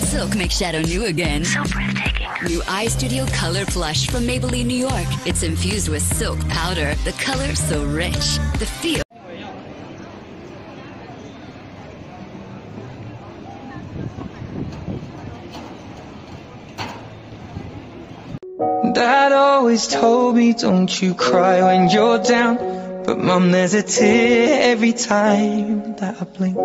Silk makes Shadow New again. So breathtaking. New Eye Studio Color Plush from Maybelline, New York. It's infused with silk powder. The color so rich. The feel. Dad always told me don't you cry when you're down But mom there's a tear every time that I blink